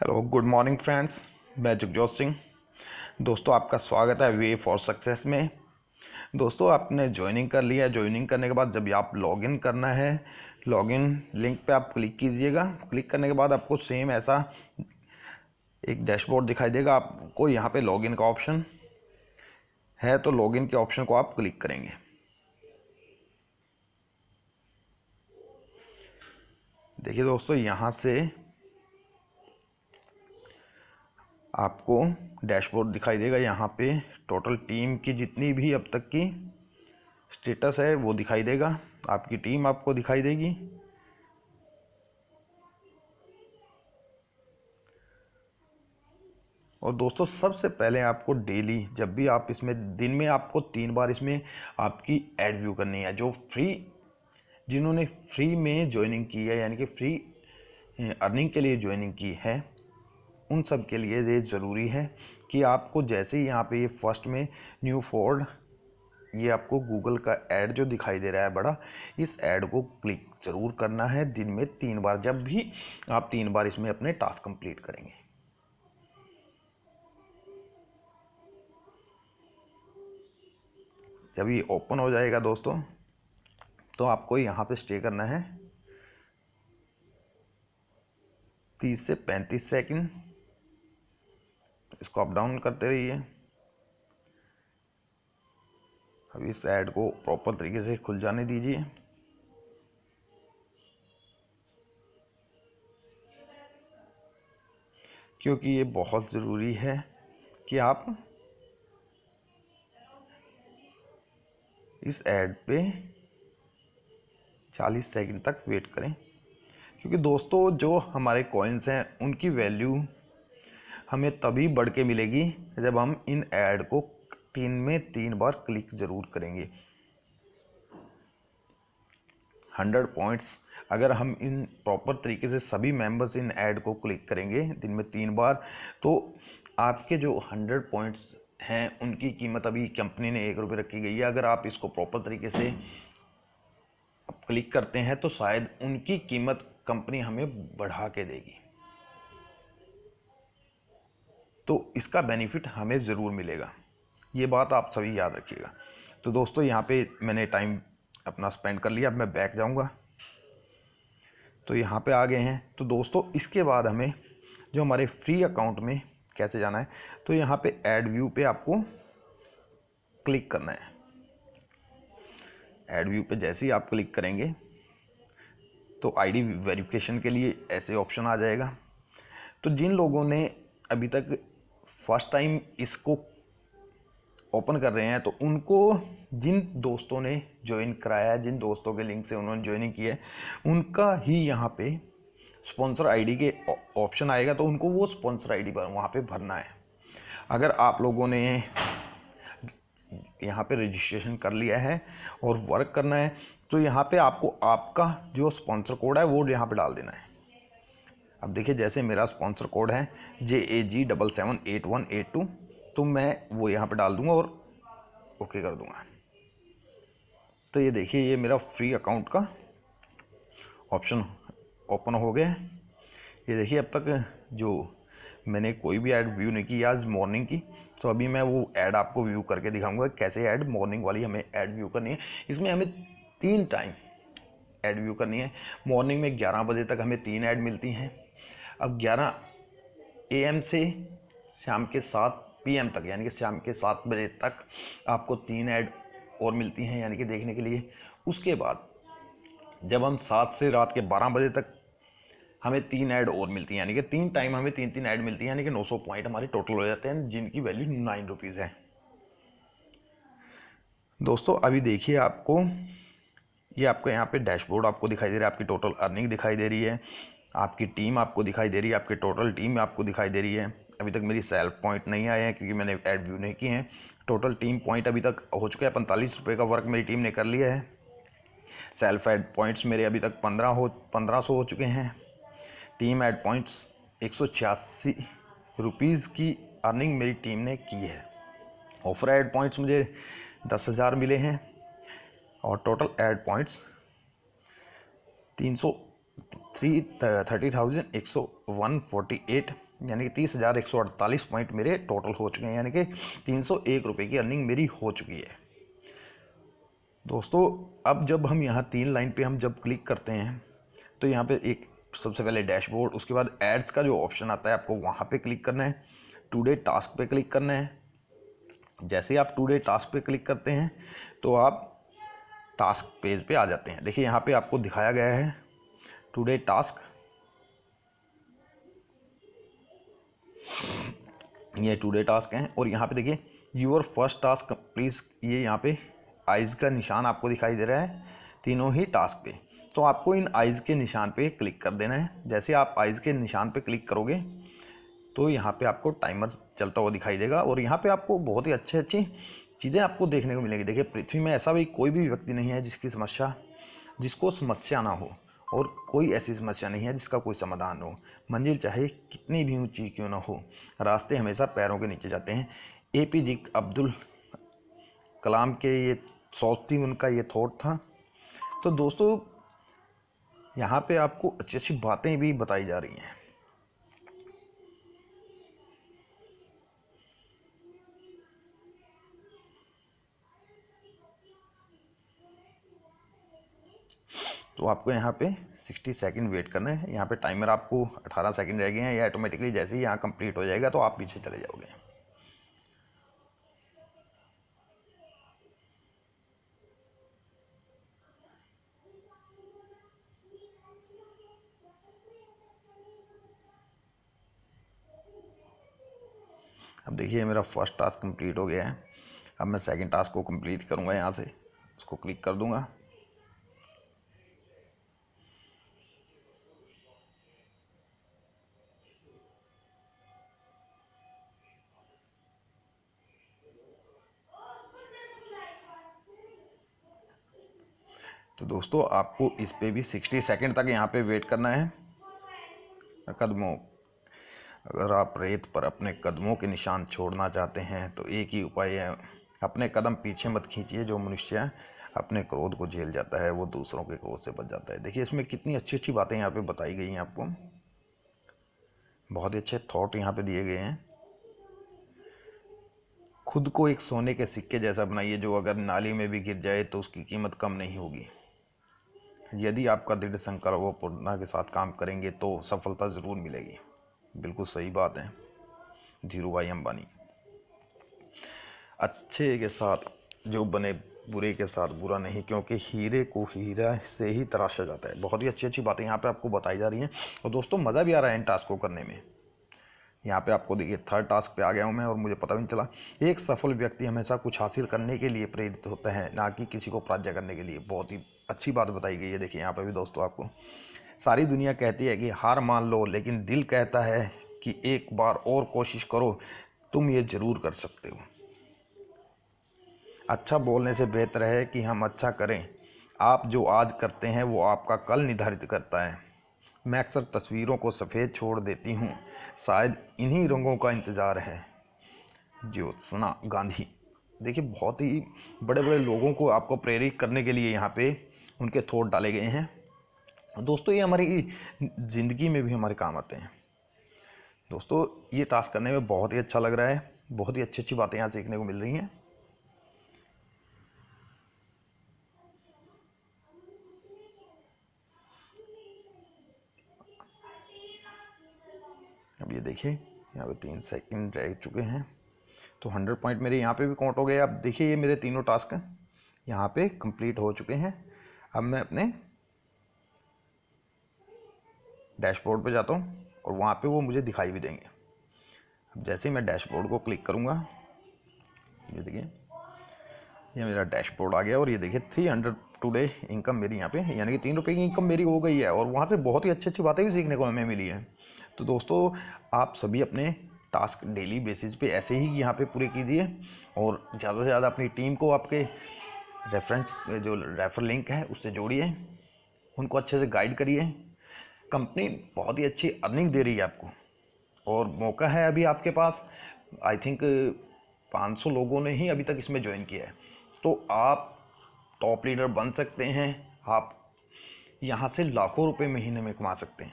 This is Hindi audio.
हेलो गुड मॉर्निंग फ्रेंड्स मैं जगजोत सिंह। दोस्तों, आपका स्वागत है वे फॉर सक्सेस में। दोस्तों, आपने ज्वाइनिंग कर लिया ज्वाइनिंग करने के बाद जब आप लॉगिन करना है लॉगिन लिंक पे आप क्लिक कीजिएगा। क्लिक करने के बाद आपको सेम ऐसा एक डैशबोर्ड दिखाई देगा। आपको यहाँ पे लॉगिन का ऑप्शन है तो लॉगिन के ऑप्शन को आप क्लिक करेंगे। देखिए दोस्तों, यहाँ से आपको डैशबोर्ड दिखाई देगा। यहाँ पे टोटल टीम की जितनी भी अब तक की स्टेटस है, वो दिखाई देगा। आपकी टीम आपको दिखाई देगी। और दोस्तों, सबसे पहले आपको डेली, जब भी आप इसमें, दिन में आपको तीन बार इसमें आपकी एड व्यू करनी है। जो फ्री, जिन्होंने फ्री में ज्वाइनिंग की है, यानी कि फ्री अर्निंग के लिए ज्वाइनिंग की है उन सब के लिए ये ज़रूरी है कि आपको जैसे ही यहाँ पे ये फ़र्स्ट में न्यू फोर्ड ये आपको गूगल का ऐड जो दिखाई दे रहा है बड़ा, इस ऐड को क्लिक ज़रूर करना है दिन में तीन बार, जब भी आप तीन बार इसमें अपने टास्क कंप्लीट करेंगे। जब ये ओपन हो जाएगा दोस्तों तो आपको यहाँ पे स्टे करना है। तीस से पैंतीस सेकंड इसको अप डाउन करते रहिए। अब इस ऐड को प्रॉपर तरीके से खुल जाने दीजिए। क्योंकि ये बहुत ज़रूरी है कि आप इस ऐड पे 40 सेकंड तक वेट करें। क्योंकि दोस्तों, जो हमारे कॉइन्स हैं, उनकी वैल्यू हमें तभी बढ़ के मिलेगी जब हम इन ऐड को तीन में तीन बार क्लिक ज़रूर करेंगे। Hundred points. अगर हम इन प्रॉपर तरीके से सभी मेंबर्स इन ऐड को क्लिक करेंगे दिन में तीन बार तो आपके जो हंड्रेड पॉइंट्स हैं, उनकी कीमत अभी कंपनी ने एक रुपये रखी गई है। अगर आप इसको प्रॉपर तरीके से क्लिक करते हैं तो शायद उनकी कीमत कंपनी हमें बढ़ा के देगी। तो इसका बेनिफिट हमें ज़रूर मिलेगा। ये बात आप सभी याद रखिएगा। तो दोस्तों, यहाँ पे मैंने टाइम अपना स्पेंड कर लिया, अब मैं बैक जाऊँगा। तो यहाँ पे आ गए हैं। तो दोस्तों, इसके बाद हमें जो हमारे फ्री अकाउंट में कैसे जाना है तो यहाँ पे ऐड व्यू पे आपको क्लिक करना है। ऐड व्यू पे जैसे ही आप क्लिक करेंगे तो आईडी वेरिफिकेशन के लिए ऐसे ऑप्शन आ जाएगा। तो जिन लोगों ने अभी तक फ़र्स्ट टाइम इसको ओपन कर रहे हैं तो उनको जिन दोस्तों ने ज्वाइन कराया है जिन दोस्तों के लिंक से उन्होंने ज्वाइनिंग की है, उनका ही यहाँ पे स्पॉन्सर आईडी के ऑप्शन आएगा तो उनको वो स्पॉन्सर आईडी पर वहाँ पे भरना है। अगर आप लोगों ने यहाँ पे रजिस्ट्रेशन कर लिया है और वर्क करना है तो यहाँ पे आपको आपका जो स्पॉन्सर कोड है, वो यहाँ पे डाल देना है। अब देखिए, जैसे मेरा स्पॉन्सर कोड है J A G double seven eight one eight two तो मैं वो यहाँ पे डाल दूँगा और ओके कर दूँगा। तो ये देखिए, ये मेरा फ्री अकाउंट का ऑप्शन ओपन हो गया ये देखिए, अब तक जो मैंने कोई भी ऐड व्यू नहीं की आज मॉर्निंग की तो अभी मैं वो ऐड आपको व्यू करके दिखाऊँगा कैसे ऐड मॉर्निंग वाली हमें ऐड व्यू करनी है। इसमें हमें तीन टाइम ऐड व्यू करनी है। मॉर्निंग में 11 बजे तक हमें तीन ऐड मिलती हैं। अब 11 एम से शाम के सात पीएम तक, यानी कि शाम के सात बजे तक आपको तीन ऐड और मिलती हैं, यानी कि देखने के लिए। उसके बाद जब हम सात से रात के बारह बजे तक हमें तीन ऐड और मिलती हैं, यानी कि तीन टाइम हमें तीन तीन ऐड मिलती हैं, यानी कि 900 पॉइंट हमारे टोटल हो जाते हैं, जिनकी वैल्यू नाइन रुपीज़ है। दोस्तों, अभी देखिए आपको, ये आपको यहाँ पे डैशबोर्ड आपको दिखाई दे रहा है, आपकी टोटल अर्निंग दिखाई दे रही है। आपकी टीम आपको दिखाई दे रही है, आपकी टोटल टीम आपको दिखाई दे रही है। अभी तक मेरी सेल्फ पॉइंट नहीं आए हैं क्योंकि मैंने ऐड व्यू नहीं किए हैं। टोटल टीम पॉइंट अभी तक हो चुका है, पैंतालीस रुपये का वर्क मेरी टीम ने कर लिया है। सेल्फ एड पॉइंट्स मेरे अभी तक पंद्रह हो, पंद्रह सौ हो चुके हैं। टीम एड पॉइंट्स एक सौ छियासी रुपीज़ की अर्निंग मेरी टीम ने की है। ऑफ़र एड पॉइंट्स मुझे दस हज़ार मिले हैं। और टोटल एड पॉइंट्स तीन सौ थ्री थर्टी थाउज़ेंड एक सौ वन फोर्टी एट, यानी कि तीस हज़ार एक सौ अड़तालीस पॉइंट मेरे टोटल हो चुके हैं, यानी कि तीन सौ एक रुपये की अर्निंग मेरी हो चुकी है। दोस्तों, अब जब हम यहाँ तीन लाइन पे हम जब क्लिक करते हैं तो यहाँ पे एक सबसे पहले डैशबोर्ड, उसके बाद एड्स का जो ऑप्शन आता है, आपको वहाँ पे क्लिक करना है, टुडे टास्क पे क्लिक करना है। जैसे ही आप टुडे टास्क पे क्लिक करते हैं तो आप टास्क पेज पे आ जाते हैं। देखिए, यहाँ पे आपको दिखाया गया है टुडे टास्क ये टुडे टास्क हैं और यहाँ पे देखिए यूर फ़र्स्ट टास्क प्लीज़ ये यहाँ पे आइज़ का निशान आपको दिखाई दे रहा है तीनों ही टास्क पे। तो आपको इन आइज़ के निशान पे क्लिक कर देना है। जैसे आप आइज़ के निशान पे क्लिक करोगे तो यहाँ पे आपको टाइमर चलता हुआ दिखाई देगा और यहाँ पे आपको बहुत ही अच्छी अच्छी चीज़ें आपको देखने को मिलेंगी। देखिए, पृथ्वी में ऐसा भी कोई भी व्यक्ति नहीं है जिसकी समस्या, जिसको समस्या ना हो। और कोई ऐसी समस्या नहीं है जिसका कोई समाधान हो। मंजिल चाहे कितनी भी ऊँची क्यों ना हो, रास्ते हमेशा पैरों के नीचे जाते हैं। A P G Abdul Kalam के ये सोच थी उनका ये थॉट था। तो दोस्तों, यहाँ पे आपको अच्छी अच्छी बातें भी बताई जा रही हैं। तो आपको यहाँ पे 60 सेकंड वेट करना है। यहाँ पे टाइमर आपको 18 सेकंड रह गए हैं, या ऑटोमेटिकली जैसे ही यहाँ कंप्लीट हो जाएगा तो आप पीछे चले जाओगे। अब देखिए, मेरा फ़र्स्ट टास्क कंप्लीट हो गया है। अब मैं सेकंड टास्क को कंप्लीट करूँगा यहाँ से। उसको क्लिक कर दूँगा तो दोस्तों, आपको इस पर भी 60 सेकंड तक यहाँ पे वेट करना है। कदमों। अगर आप रेत पर अपने कदमों के निशान छोड़ना चाहते हैं तो एक ही उपाय है। अपने कदम पीछे मत खींचिए, जो मनुष्य अपने क्रोध को झेल जाता है, वो दूसरों के क्रोध से बच जाता है। देखिए, इसमें कितनी अच्छी अच्छी बातें यहाँ पे बताई गई हैं आपको। बहुत ही अच्छे थॉट यहाँ पे दिए गए हैं। खुद को एक सोने के सिक्के जैसा बनाइए, जो अगर नाली में भी गिर जाए तो उसकी कीमत कम नहीं होगी। यदि आपका दृढ़ संकल्प व पूर्णता के साथ काम करेंगे तो सफलता ज़रूर मिलेगी। बिल्कुल सही बात है। धीरू भाई अंबानी। अच्छे के साथ, जो बने बुरे के साथ, बुरा नहीं, क्योंकि हीरे को हीरा से ही तराशा जाता है। बहुत ही अच्छी अच्छी बातें यहाँ पे आपको बताई जा रही हैं। और दोस्तों, मज़ा भी आ रहा है इन टास्क को करने में। यहाँ पे आपको देखिए थर्ड टास्क पे आ गया हूँ मैं और मुझे पता भी नहीं चला। एक सफल व्यक्ति हमेशा कुछ हासिल करने के लिए प्रेरित होता है, ना कि किसी को पराजय करने के लिए। बहुत ही अच्छी बात बताई गई है, देखिए यहाँ पे भी दोस्तों आपको। सारी दुनिया कहती है कि हार मान लो, लेकिन दिल कहता है कि एक बार और कोशिश करो, तुम ये ज़रूर कर सकते हो। अच्छा बोलने से बेहतर है कि हम अच्छा करें। आप जो आज करते हैं, वो आपका कल निर्धारित करता है। मैं अक्सर तस्वीरों को सफ़ेद छोड़ देती हूँ। शायद इन्हीं रंगों का इंतज़ार है। ज्योत्सना गांधी। देखिए, बहुत ही बड़े बड़े लोगों को आपको प्रेरित करने के लिए यहाँ पे उनके थोट डाले गए हैं। दोस्तों, ये हमारी ज़िंदगी में भी हमारे काम आते हैं। दोस्तों, ये टास्क करने में बहुत ही अच्छा लग रहा है। बहुत ही अच्छी अच्छी बातें यहाँ सीखने को मिल रही हैं। अब ये देखिए, यहाँ पे तीन सेकंड रह चुके हैं। तो हंड्रेड पॉइंट मेरे यहाँ पे भी काउंट हो गए। अब देखिए, ये मेरे तीनों टास्क यहाँ पे कंप्लीट हो चुके हैं। अब मैं अपने डैशबोर्ड पे जाता हूँ और वहाँ पे वो मुझे दिखाई भी देंगे। अब जैसे ही मैं डैशबोर्ड को क्लिक करूँगा, ये देखिए, ये मेरा डैशबोर्ड आ गया और ये देखिए थ्री हंड्रेड टूडे इनकम मेरी यहाँ पे, यानी कि तीन रुपये की इनकम मेरी हो गई है और वहाँ से बहुत ही अच्छी अच्छी बातें भी सीखने को हमें मिली है। तो दोस्तों, आप सभी अपने टास्क डेली बेसिस पे ऐसे ही यहाँ पे पूरे कीजिए और ज़्यादा से ज़्यादा अपनी टीम को आपके रेफरेंस जो रेफर लिंक है, उससे जोड़िए, उनको अच्छे से गाइड करिए। कंपनी बहुत ही अच्छी अर्निंग दे रही है आपको और मौका है अभी आपके पास। आई थिंक 500 लोगों ने ही अभी तक इसमें ज्वाइन किया है। तो आप टॉप लीडर बन सकते हैं। आप यहाँ से लाखों रुपए महीने में कमा सकते हैं।